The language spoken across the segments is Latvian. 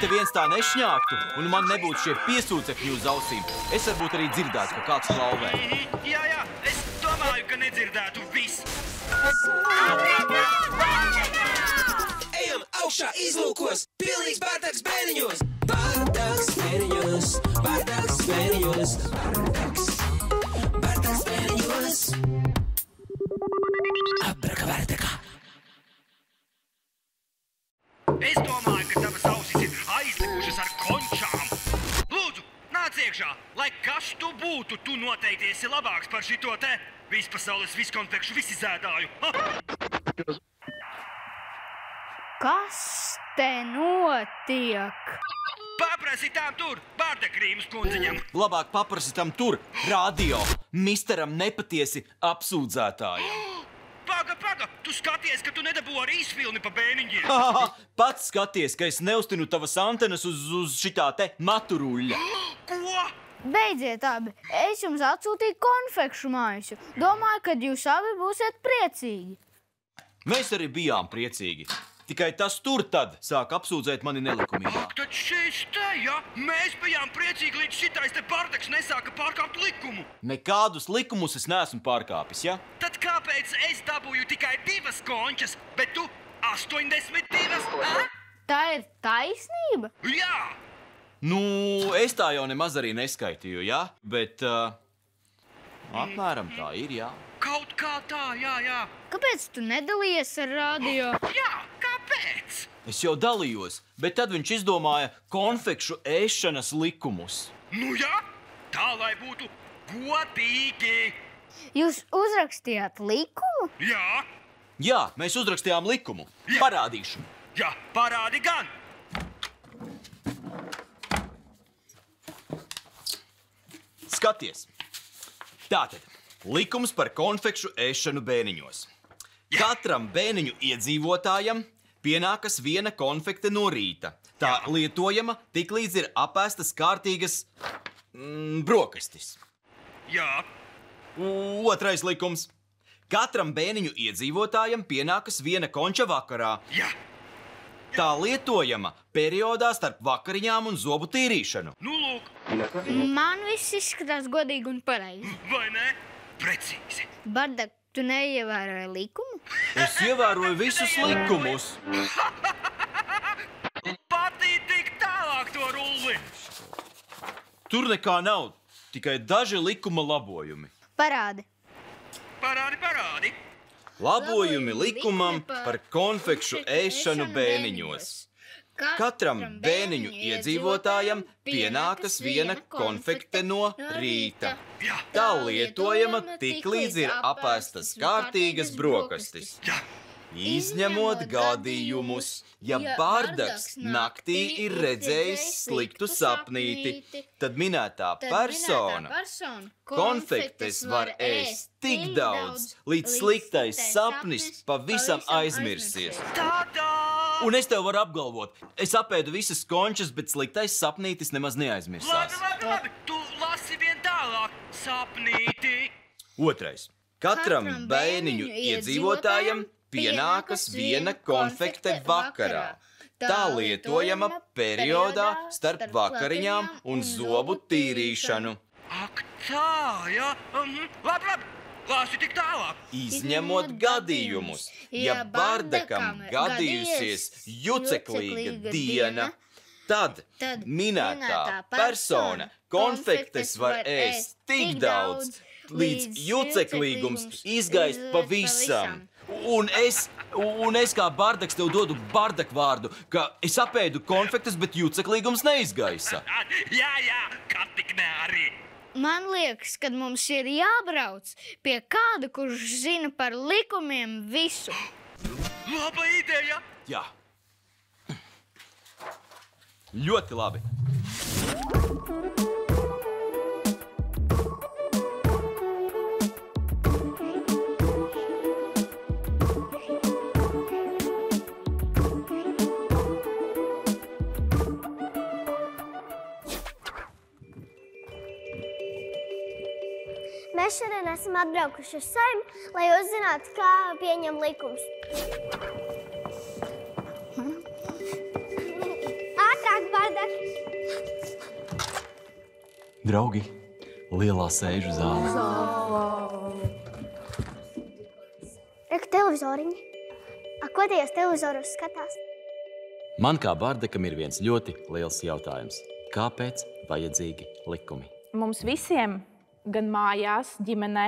te viens tā nešņāktu, un man nebūtu šie piesūcekļi uz ausīm, es varbūt arī dzirdētu, ka kāds klauvē. Jā, jā, es domāju, ka nedzirdētu viss. Ejam augšā izlūkos, pilnīgs bārdaks bēniņos. Bārdaks bēniņos, bārdaks bēniņos, bārdaks, bārdaks bēniņos. Iekšā, lai kas tu būtu, tu noteikti esi labāks par šito te vispasaules viskonfekšu visizēdāju. Ha! Kas te notiek? Paprasi tām tur, bārdekrīmas kundziņam. Labāk paprasti tam tur, radio, misteram nepatiesi apsūdzētājam. Paga, paga, tu skaties, ka tu nedabū arī izfilni pa bēniņiem. Haha, Pats skaties, ka es neustinu tavas antenas uz, uz šitā te maturuļa. Ko? Beidziet, abi! Es jums atsūtīju konfekšu maisu. Domāju, ka jūs abi būsiet priecīgi. Mēs arī bijām priecīgi. Tikai tas tur tad sāk apsūdzēt mani nelikumībā. Ak, tad šis te, ja? Mēs bijām priecīgi, līdz šitais te bārdeks nesāka pārkāpt likumu. Nekādus likumus es neesmu pārkāpis, ja? Tad kāpēc es dabūju tikai divas končas, bet tu 82? A? Tā ir taisnība. Jā! Nu, es tā jau nemaz arī neskaitīju, ja? Bet uh, apmēram tā ir, jā. Kaut kā tā, jā, jā. Kāpēc tu nedalījies ar radio? Jā, kāpēc? Es jau dalījos, bet tad viņš izdomāja konfekšu ēšanas likumus. Nu jā, tā lai būtu godīgi. Jūs uzrakstījāt likumu? Jā, Jā, mēs uzrakstījām likumu. Jā. Parādīšu. jā, parādi gan. Skaties! Tātad, likums par konfekšu ēšanu bēniņos. Katram bēniņu iedzīvotājam pienākas viena konfekte no rīta. Tā lietojama tiklīdz ir apēstas kārtīgas mm, brokastis. Jā, Otrais likums. Katram bēniņu iedzīvotājam pienākas viena konča vakarā. jā. Tā lietojama periodā starp vakariņām un zobu tīrīšanu. Nu lūk, Man viss izskatās godīgi un pareizi. vai ne? Precīzi. Bardak, tu neievēroji likumu? Es ievēroju visus likumus. Patīk tik tālāk to rulli. Tur nekā nav, tikai daži likuma labojumi. Parādi. Parādi, parādi. Labojumi likumam par konfekšu ēšanu bēniņos. Katram bēniņu iedzīvotājam pienākas viena konfekte no rīta. Tā lietojama tik līdz ir apēstas kārtīgas brokastis. jā. Izņemot gadījumus, ja bārdaks naktī ir redzējis sliktu sapnīti, tad minētā persona konfektes var ēst tik daudz, līdz sliktais sapnis pavisam aizmirsies. Un es tev varu apgalvot, es apēdu visas končas, bet sliktais sapnītis nemaz Labi, neaizmirsās. labi, labi. Tu lasi vien tālāk. Sapnīti. Otrais. Katram bēniņu iedzīvotājam pienākas viena konfekte vakarā. Tā lietojama periodā starp vakariņām un zobu tīrīšanu, Ak, tā, jā. Mhm. Labi, labi. Lasi tik tālāk. izņemot gadījumus. Ja bārdakam gadījusies juceklīga diena, tad minētā persona konfektes var ēst tik daudz, līdz juceklīgums izgaist pavisam. Un es, un es kā bārdaks tev dodu bārdak vārdu, ka es apēdu konfektes, bet juceklīgums neizgaisa. Jā, jā, kā tik ne arī. Man liekas, ka mums ir jābrauc pie kāda, kurš zina par likumiem visu. Laba ideja. Jā. Ļoti labi. Mēs šodien esam atbraukuši uz saimnu, lai uzzinātu, kā pieņem likums. Ātrāk, Bardak! Draugi, lielā sēžu zāle. Ek, televizoriņi. A, ko tie uz televizoru skatās? Man kā Bardekam ir viens ļoti liels jautājums. Kāpēc vajadzīgi likumi? Mums visiem gan mājās, ģimenē,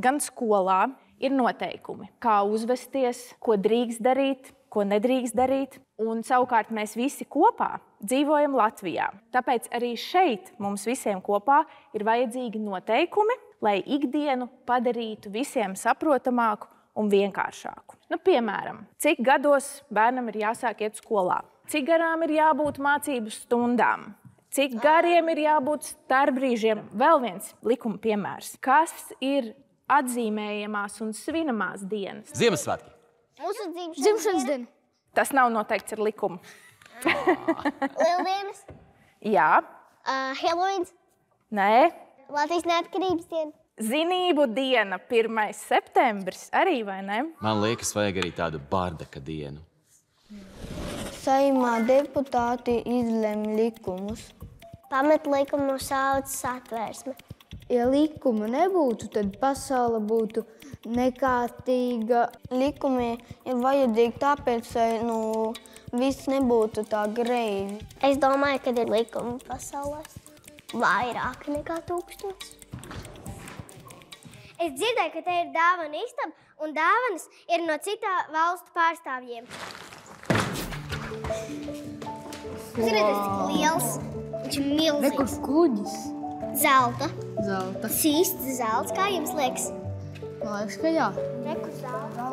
gan skolā, ir noteikumi, kā uzvesties, ko drīkst darīt, ko nedrīkst darīt. Un savukārt mēs visi kopā dzīvojam Latvijā. Tāpēc arī šeit mums visiem kopā ir vajadzīgi noteikumi, lai ikdienu padarītu visiem saprotamāku un vienkāršāku. Nu, piemēram, cik gados bērnam ir jāsāk iet skolā, cik garām ir jābūt mācību stundām, cik gariem ir jābūt starpbrīžiem. Vēl viens likuma piemērs. Kas ir atzīmējamās un svinamās dienas? Ziemassvētki! Mūsu dzimšanas, Dzimšanas diena. Tas nav noteikts ar likumu. Lieldienas, Jā, uh, Heloīns, nē, Latvijas neatkarības diena. zinību diena, 1. septembris arī vai ne? Man liekas, vajag arī tādu bārdeka dienu. Saimā deputāti izlemj likumus. Pamatlikumu sauc satvērsme. Ja likuma nebūtu, tad pasaule būtu nekārtīga. Likumi ir vajadzīgi tāpēc, lai nu, viss nebūtu tā greizi. Es domāju, ka ir likumi pasaulē vairāk nekā tūkstots. Es dzirdēju, ka te ir dāvana istaba, un dāvanas ir no citā valstu pārstāvjiem. Ziniet, tas ir liels. Ir milzīgs. kuģis. Zelta. Zelta. Sīsts zelts, kā jums liekas? Liekas, ka jā. Reku zelta.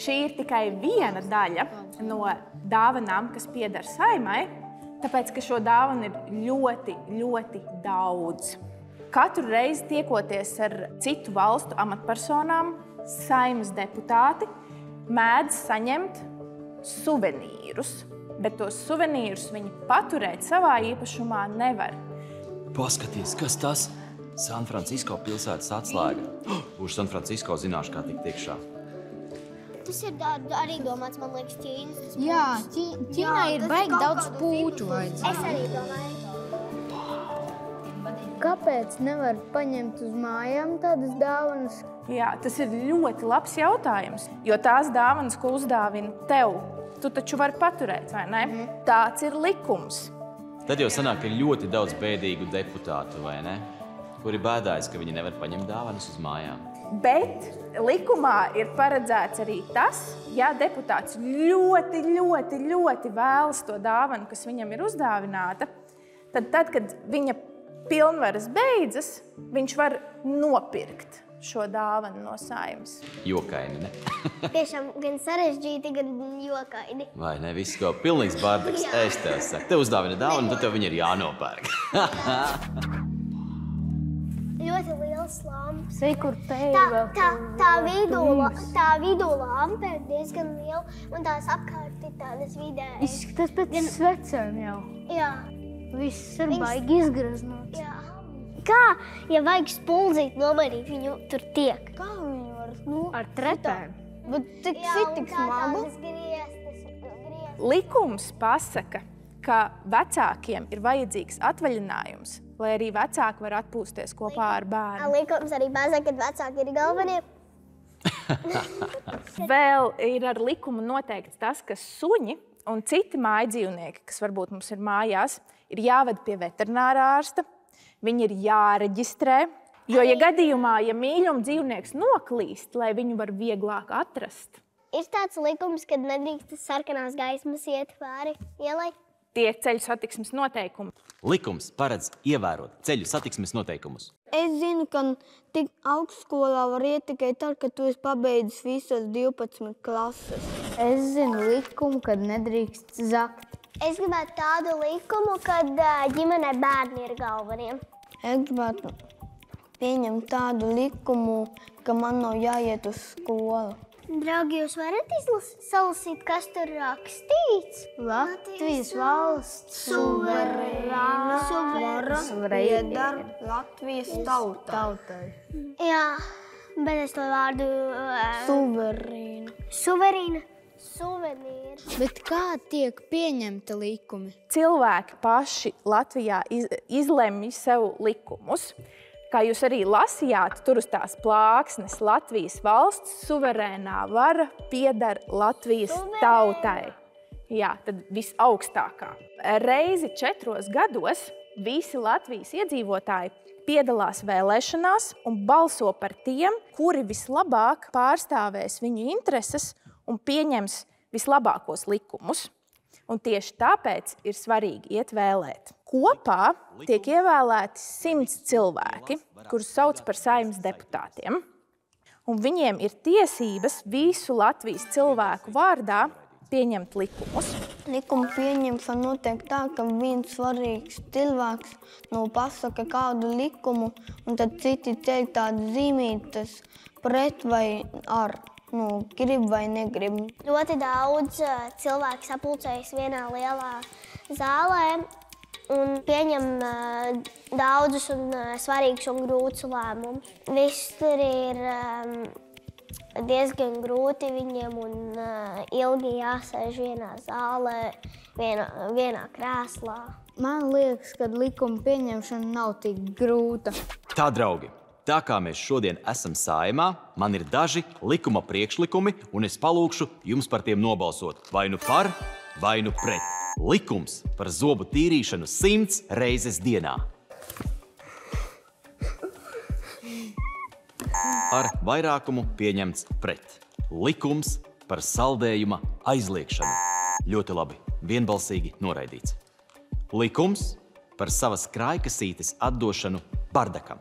Šī ir tikai viena daļa no dāvanām, kas pieder saimai, tāpēc ka šo dāvanu ir ļoti, ļoti daudz. Katru reizi tiekoties ar citu valstu amatpersonām, saimas deputāti mēdz saņemt suvenīrus, bet tos suvenīrus viņi paturēt savā īpašumā nevar. Paskaties, kas tas? San Francisco pilsētas atslēga. Uz San Francisco zināšu, kā tikt iekšā. Tas ir dā- arī domāts, man liekas, Ķīnas. Jā. Ķī- Ķīnā ir baigi daudz puķu. Es arī domāju. Kāpēc nevar paņemt uz mājām tādas dāvanas? Jā, tas ir ļoti labs jautājums. Jo tās dāvanas, ko uzdāvina tev, tu taču vari paturēt, vai ne? Mm. Tāds ir likums. Tad jau sanāk, ka ir ļoti daudz bēdīgu deputātu, vai ne? Kuri bēdājas, ka viņi nevar paņemt dāvanas uz mājām. Bet likumā ir paredzēts arī tas, ja deputāts ļoti, ļoti, ļoti vēlas to dāvanu, kas viņam ir uzdāvināta, tad, tad kad viņa pilnvaras beidzas, viņš var nopirkt šo dāvanu no saimnes. Jokaini, ne? Tiešām gan sarežģīti, gan jokaini. Vai ne? Viss kaut pilnīgs bārdeks. Jā. Es tev saku, tev uzdāvina dāvanu, tad tev viņa ir jānopērk. Ļoti liels lamps. Sei, kur te ir Tā, vēl tā, tā, vidū, tā vidū lampa ir diezgan liela, un tās apkārt ir tādas vidējas. Izskatās pēc svecēm jau. Jā, Viss ir Viņas- baigi izgraznots. jā. Kā, ja vajag spuldzīt, nomainīt viņu tur tiek? Kā viņi var? Nu, Ar trepēm. bet cik Jā, šit un tik kā smagu? Likums pasaka, ka vecākiem ir vajadzīgs atvaļinājums, lai arī vecāki var atpūsties kopā ar bērnu. Likums arī pasaka, ka vecāki ir galvenie. Vēl ir ar likumu noteikts tas, ka suņi un citi mājas dzīvnieki, kas varbūt mums ir mājās, ir jāved pie veterinārā ārsta. Viņi ir jāreģistrē. Jo, ja gadījumā, ja mīļuma dzīvnieks noklīst, lai viņu var vieglāk atrast, Ir tāds likums, ka nedrīkst sarkanās gaismas iet pāri ielai. tie ir ceļu satiksmes noteikumi. Likums paredz ievērot ceļu satiksmes noteikumus. Es zinu, ka tik augstskolā var iet tikai tad, kad tu esi pabeidzis visas 12 klases. Es zinu likumu, kad nedrīkst zakt. Es gribētu tādu likumu, ka ģimenē bērni ir galvenie. Es gribētu pieņemt tādu likumu, ka man nav jāiet uz skolu. Draugi, jūs varat izlasīt, kas tur rakstīts? Latvijas valsts Suverēna. suverēna Latvijas tautai. Jā, bet es to vārdu uh, Suverēna. Suvenīri. Bet kā tiek pieņemta likumi? Cilvēki paši Latvijā iz, izlemj sev likumus. Kā jūs arī lasījāt, tur uz tās plāksnes Latvijas valsts suverēnā vara pieder Latvijas tautai. Jā, tad visaugstākā. Reizi četros gados visi Latvijas iedzīvotāji piedalās vēlēšanās un balso par tiem, kuri vislabāk pārstāvēs viņu intereses un pieņems vislabākos likumus. Un tieši tāpēc ir svarīgi iet vēlēt. Kopā tiek ievēlēti simts cilvēki, kurus sauc par saimnes deputātiem. Un viņiem ir tiesības visu Latvijas cilvēku vārdā pieņemt likumus. Likuma pieņemšana notiek tā, ka viens svarīgs cilvēks nu, pasaka kādu likumu, un tad citi teikt tādas zīmītas pret vai ar. Nu, grib vai negrib. Ļoti daudz uh, cilvēku sapulcējas vienā lielā zālē un pieņem uh, daudzus un uh, svarīgus un grūtus lēmumus. Viss tur ir um, diezgan grūti viņiem un uh, ilgi jāsēž vienā zālē, vienā, vienā krēslā. Man liekas, ka likuma pieņemšana nav tik grūta. Tā, draugi, tā kā mēs šodien esam saimā, man ir daži likuma priekšlikumi, un es palūkšu jums par tiem nobalsot. Vai nu par, vai nu pret. Likums par zobu tīrīšanu simts reizes dienā. Ar vairākumu pieņemts pret. Likums par saldējuma aizliekšanu. Ļoti labi, vienbalsīgi noraidīts. Likums par savas krājkasītes atdošanu bardakam.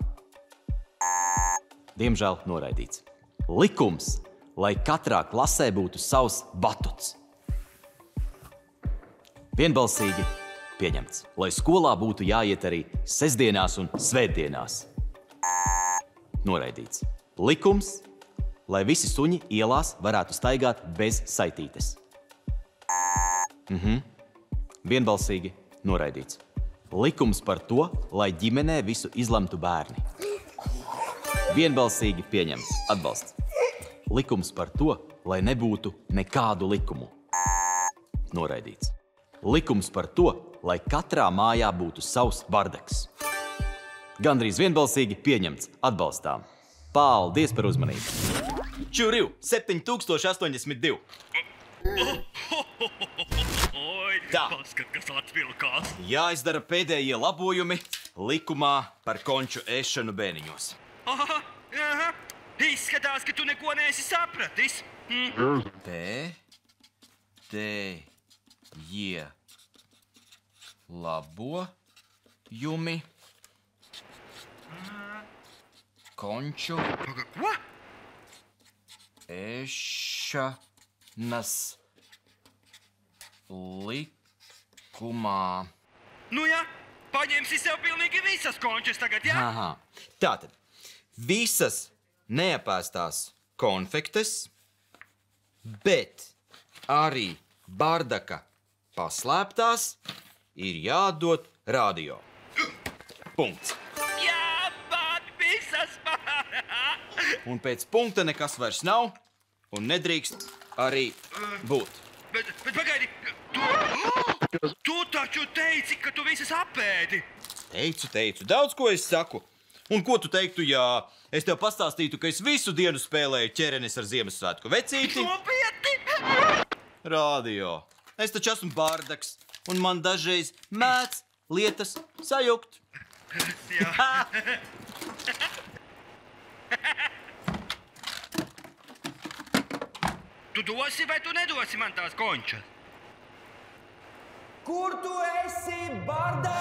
Diemžēl noraidīts. Likums, lai katrā klasē būtu savs batuts. Vienbalsīgi pieņemts, lai skolā būtu jāiet arī sestdienās un svētdienās. Noraidīts. Likums, lai visi suņi ielās varētu staigāt bez saitītes. Mhm. Vienbalsīgi noraidīts. Likums par to, lai ģimenē visu izlemtu bērni. Vienbalsīgi pieņemts atbalsts. Likums par to, lai nebūtu nekādu likumu. Noraidīts. Likums par to, lai katrā mājā būtu savs bardaks. Gandrīz vienbalsīgi pieņemts atbalstām. Paldies par uzmanību! Čuriu 7082! Oi, Tā. paskat, kas atvilkās. Jāizdara pēdējie labojumi likumā par konču ēšanu bēniņos. Aha, aha. Izskatās, ka tu neko neesi sapratis. Hm? P, T, J, labojumi, konču Paga, Ko? ēšanas likumā. Nu jā, paņemsi sev pilnīgi visas končas tagad, jā? Aha. Tātad visas neapēstās konfektes, bet arī bardaka paslēptās ir jādod radio. Punkts. Jā, pat visas pārā. Un pēc punkta nekas vairs nav un nedrīkst arī būt. Bet, bet pagaidi, tu, tu taču teici, ka tu visas apēdi. Teicu, teicu, daudz ko es saku. Un ko tu teiktu, ja es tev pastāstītu, ka es visu dienu spēlēju ķerenis ar Ziemassvētku vecīti? Nopietni! Radio. Es taču esmu bārdaks, un man dažreiz mēdz lietas sajukt. Jā. Tu dosi vai tu nedosi man tās končas? Kur tu esi, Bardā?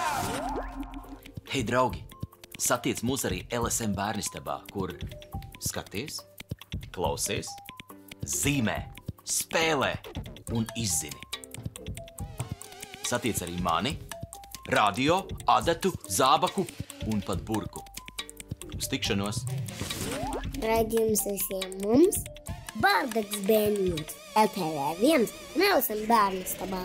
Hei, draugi! Satiec mūs arī LSM bērnistabā, kur skaties, klausies, zīmē, spēlē un izzini. Satiec arī mani, radio, adatu, zābaku un pat burku. Uz tikšanos! Raidījums visiem mums! Bārdaks bērniņš! LTV viens nelsim bērnu stabā!